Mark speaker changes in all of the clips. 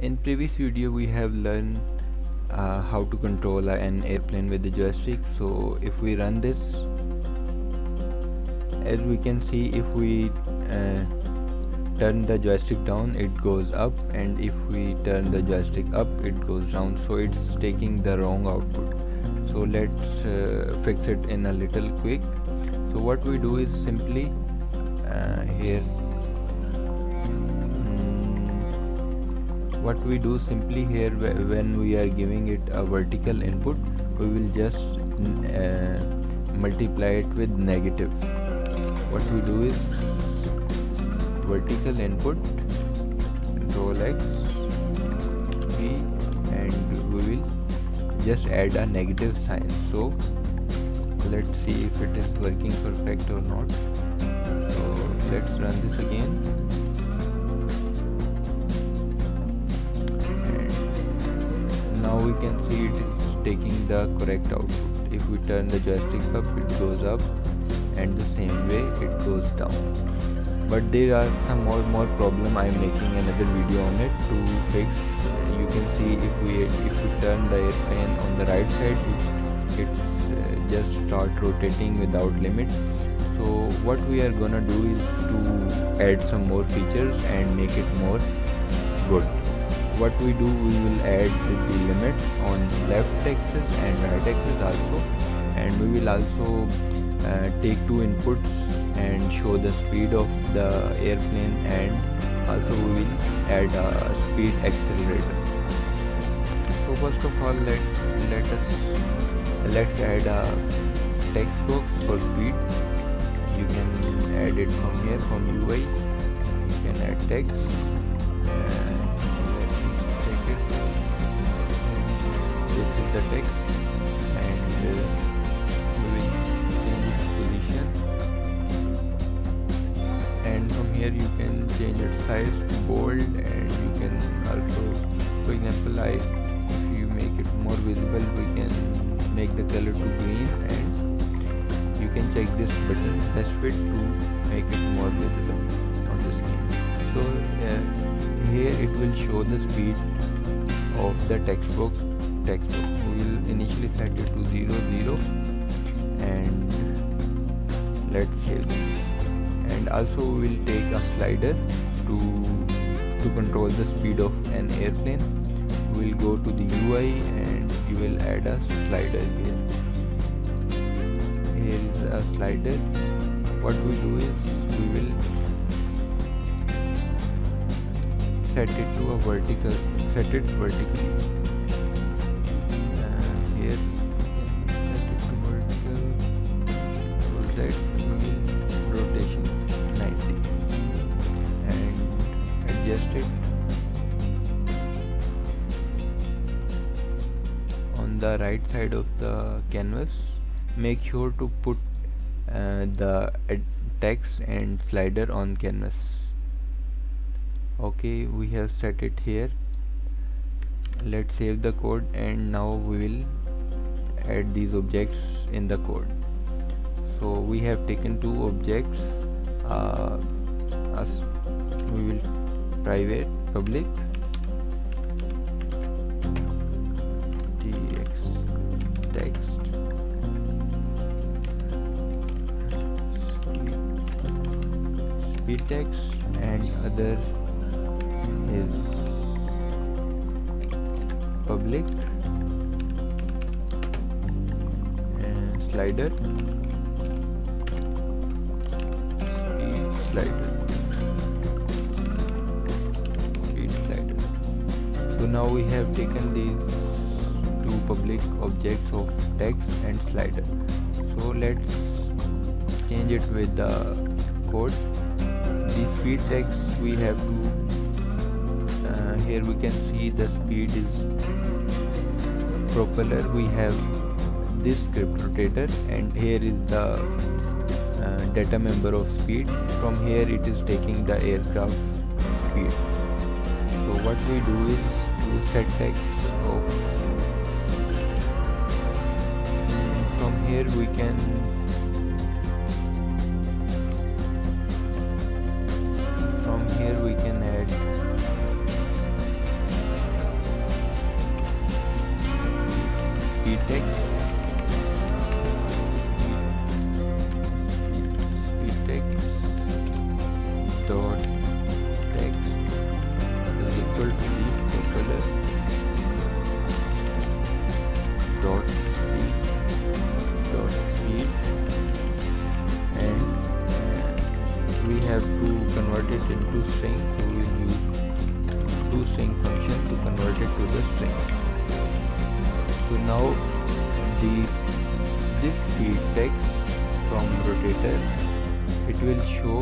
Speaker 1: in previous video we have learned uh, how to control an airplane with the joystick. So if we run this as we can see if we uh, turn the joystick down it goes up. And if we turn the joystick up it goes down. So it's taking the wrong output. So let's uh, fix it in a little quick. So what we do is simply uh, here what we do simply here when we are giving it a vertical input we will just uh, multiply it with negative. What we do is vertical input control x v and we will just add a negative sign. So let's see if it is working perfect or not. So let's run this again now we can see it is taking the correct output. If we turn the joystick up it goes up and the same way it goes down. But there are some more more problem. I am making another video on it to fix. You can see if we if we turn the airplane on the right side it, it uh, just start rotating without limit. So what we are gonna do is to add some more features and make it more good what we do we will add the limits on left axis and right axis also. And we will also uh, take two inputs and show the speed of the airplane and also we will add a speed accelerator. So first of all let let us let's add a text box for speed. You can add it from here from UI you can add text this is the text and we will change its position. And from here you can change its size to bold and you can also for example if you make it more visible we can make the color to green and you can check this button best fit to make it more visible on the screen. So uh, here it will show the speed of the textbook textbook we will initially set it to 0 0 and let's save and also we will take a slider to to control the speed of an airplane. We will go to the UI and you will add a slider here. Here is a slider. What we do is we will set it to a vertical set it vertically rotation 90 and adjust it. On the right side of the canvas make sure to put uh, the text and slider on canvas. Okay we have set it here. Let's save the code and now we will add these objects in the code so we have taken two objects uh, as we will private public. Tx text. Speed text and other is public. And slider slider speed slider so now we have taken these two public objects of text and slider so let's change it with the code. The speed text we have to uh, here we can see the speed is propeller. We have this script rotator and here is the data member of speed. From here it is taking the aircraft speed. So what we do is do set text of from here we can from here we can add speed text speed text from rotator. It will show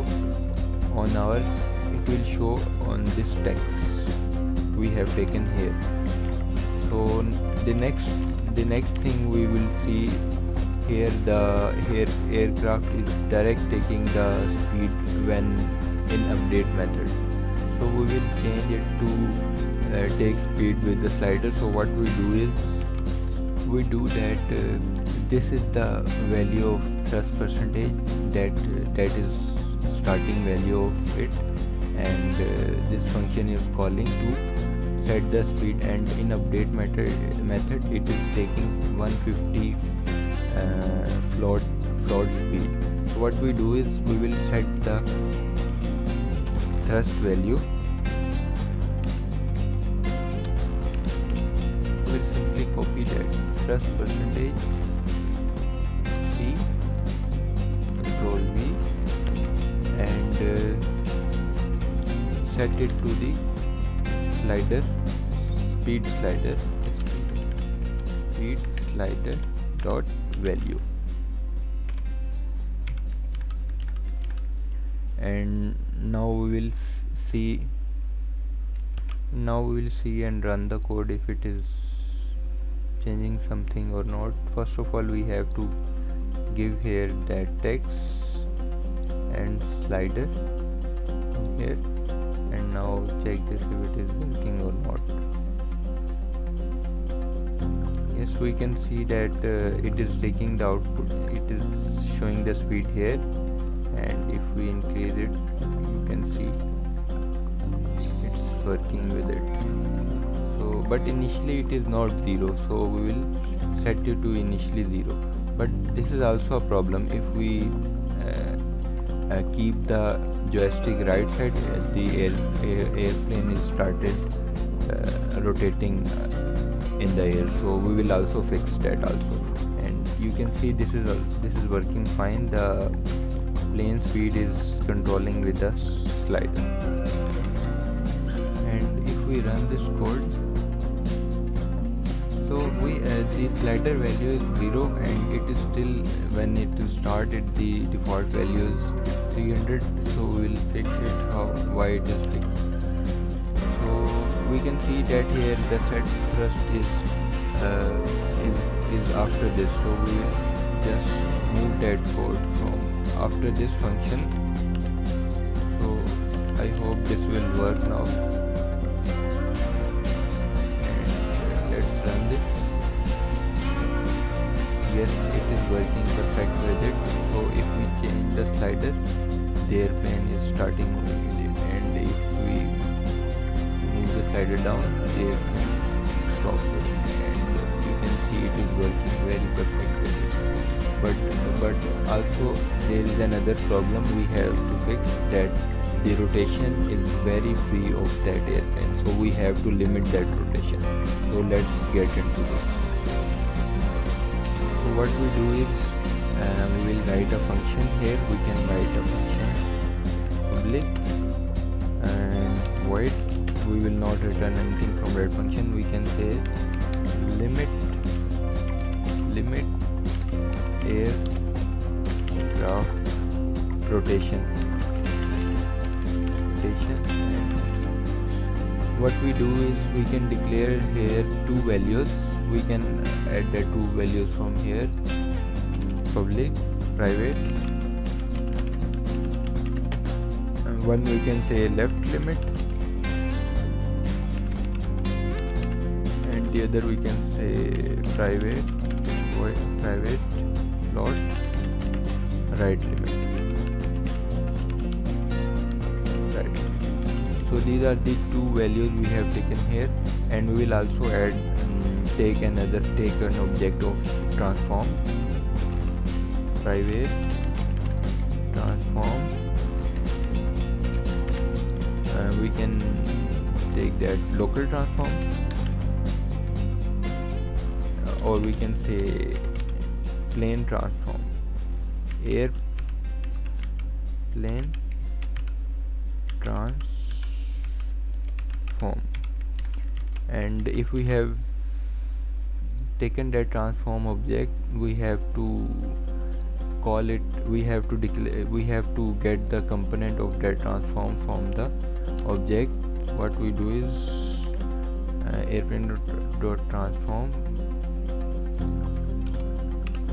Speaker 1: on our it will show on this text we have taken here. So the next the next thing we will see here the here aircraft is direct taking the speed when in update method. So we will change it to uh, take speed with the slider. So what we do is we do that uh, this is the value of thrust percentage that that is starting value of it. And uh, this function is calling to set the speed and in update method method it is taking 150 uh, float float speed. So what we do is we will set the thrust value. We'll simply copy that thrust percentage it to the slider. Speed slider. Speed slider dot value. And now we will see now we will see and run the code if it is changing something or not. First of all we have to give here that text and slider. Here and now check this if it is working or not. Yes we can see that uh, it is taking the output. It is showing the speed here. And if we increase it you can see it's working with it. So but initially it is not zero. So we will set it to initially zero. But this is also a problem. If we uh, keep the joystick right side the air, air, airplane is started uh, rotating uh, in the air. So we will also fix that also. And you can see this is this is working fine. The plane speed is controlling with the slider. And if we run this code so we uh, the slider value is 0 and it is still when it is started the default value is 300 so we will fix it how why it is fixed. So we can see that here the set thrust is uh, is, is after this. So we just move that code from after this function. So I hope this will work now yes it is working perfect with it so if we change the slider the airplane is starting moving and if we move the slider down the airplane stops and you can see it is working very perfectly but but also there is another problem we have to fix that the rotation is very free of that airplane. So we have to limit that rotation. So let's get into this what we do is uh, we will write a function here. We can write a function public and void. We will not return anything from that function. We can say limit limit aircraft rotation. Rotation. What we do is we can declare here two values we can add the two values from here. Public private. And one we can say left limit. And the other we can say private private float right limit. Right. So these are the two values we have taken here. And we will also add take another take an object of transform. Private. Transform. Uh, we can take that local transform. Uh, or we can say plane transform. Air plane transform. And if we have taken that transform object we have to call it we have to declare we have to get the component of that transform from the object. What we do is uh, airplane dot transform.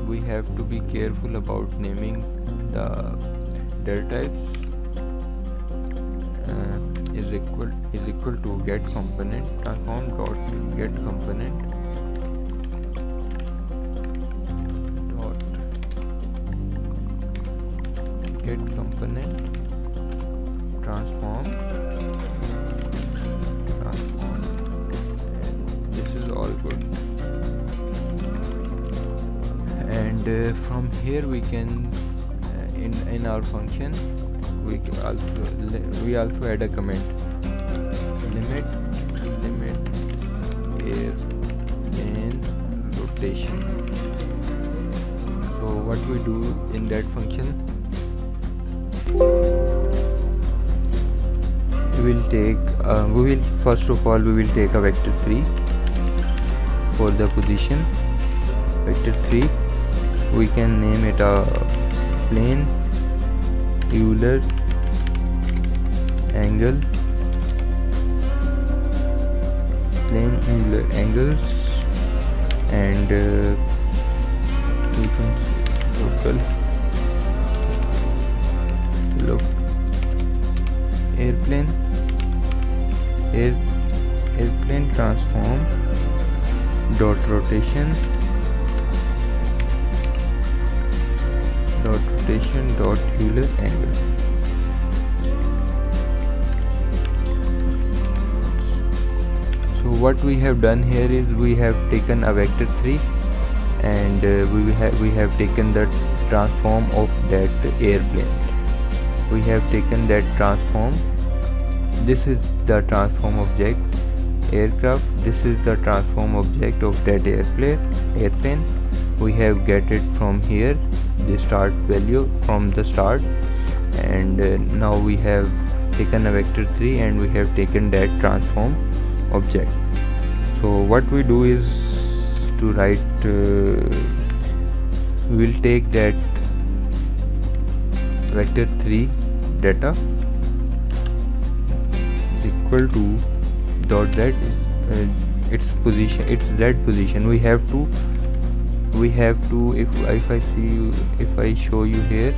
Speaker 1: We have to be careful about naming the data types. Uh, is equal is equal to get component transform dot get component component transform. Transform. This is all good. And uh, from here we can uh, in in our function we also we also add a comment limit limit air and rotation. So what we do in that function will take uh, we will first of all we will take a vector 3 for the position. Vector 3 we can name it a plane Euler angle plane Euler angles and uh, we can local look airplane air airplane transform dot rotation dot rotation dot Euler angle. So what we have done here is we have taken a vector 3 and uh, we have we have taken the transform of that airplane. We have taken that transform. This is the transform object aircraft. This is the transform object of that airplane airplane. We have get it from here the start value from the start. And uh, now we have taken a vector 3 and we have taken that transform object. So what we do is to write uh, we will take that vector 3 data equal to dot z is uh, its position its z position. We have to we have to if if I see you if I show you here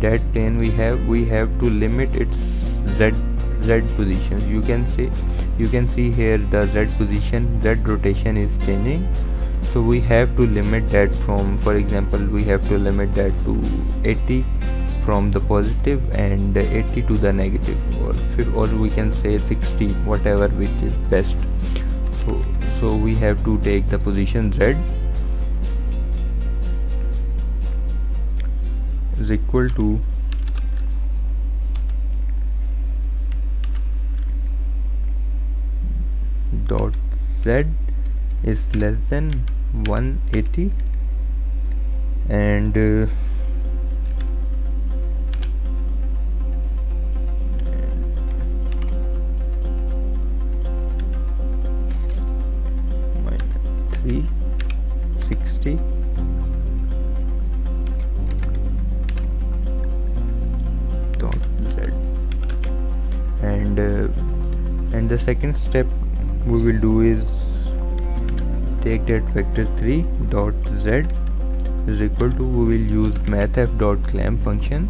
Speaker 1: that plane we have we have to limit its z z position. You can see you can see here the z position z rotation is changing. So we have to limit that from for example we have to limit that to 80 from the positive and 80 to the negative or we can say 60 whatever which is best. So so we have to take the position z. Is equal to dot z is less than 180 and uh, the second step we will do is take that vector 3 dot z is equal to we will use mathf dot clamp function.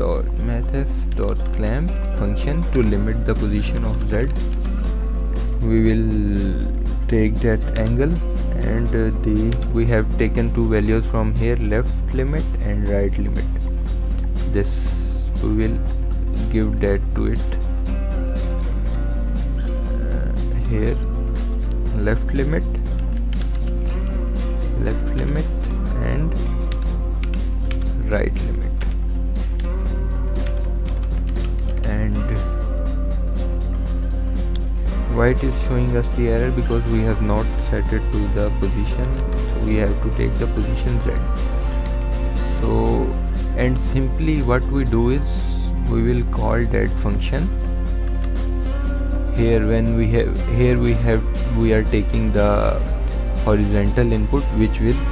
Speaker 1: Dot mathf dot clamp function to limit the position of z. We will take that angle and uh, the we have taken two values from here left limit and right limit. This we will give that to it uh, left limit. Left limit and right limit. And why it is showing us the error? Because we have not set it to the position. So we have to take the position z. So and simply what we do is we will call that function here when we have here we have we are taking the horizontal input which will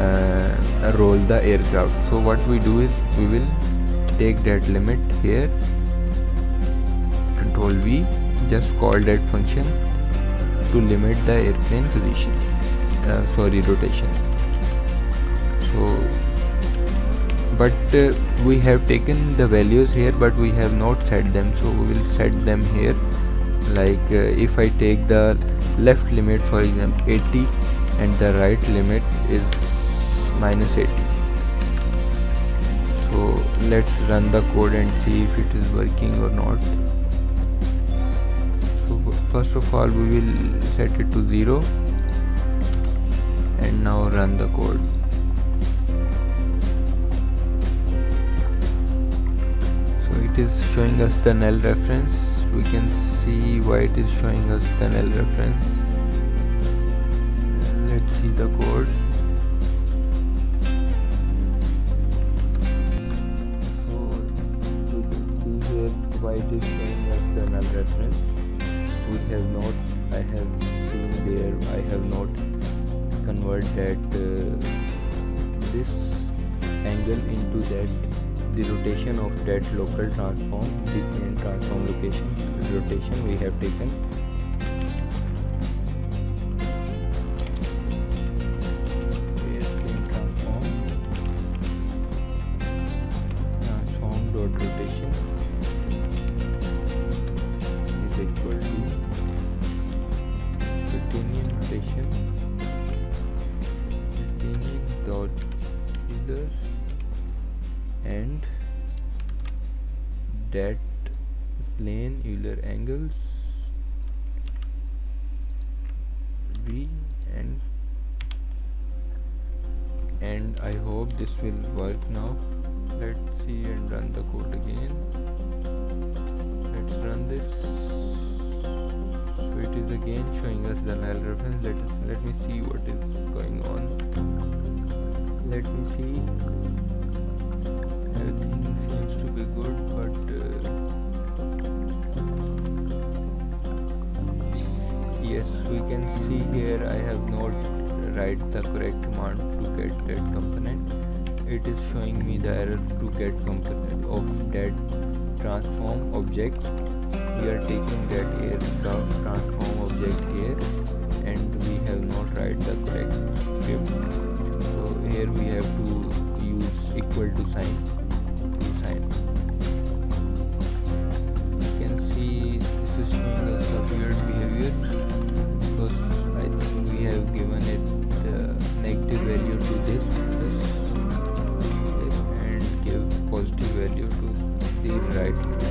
Speaker 1: uh, roll the aircraft. So what we do is we will take that limit here. Control V just call that function to limit the airplane position uh, sorry rotation. So but uh, we have taken the values here but we have not set them. So we will set them here like uh, if I take the left limit for example 80 and the right limit is minus 80 so let's run the code and see if it is working or not. So first of all we will set it to 0 and now run the code. So it is showing us the null reference. We can see why it is showing us the null reference. Let's see the code. So you can see here why it is showing us the null reference we have not I have seen there I have not converted uh, this angle into that the rotation of that local transform the transform location rotation we have taken. Rotation is equal to Quaternion rotation. Quaternion dot Euler and that plane Euler angles V and and I hope this will work now. Let's see and run the code again. Let's run this. So it is again showing us the null reference. Let us let me see what is going on. Let me see. Everything seems to be good but uh, yes we can see here I have not write the correct command to get that component. It is showing me the error to get component of that transform object. We are taking that aircraft transform object here and we have not write the correct script. So here we have to use equal to sign to sign. You can see this is showing us a weird behavior right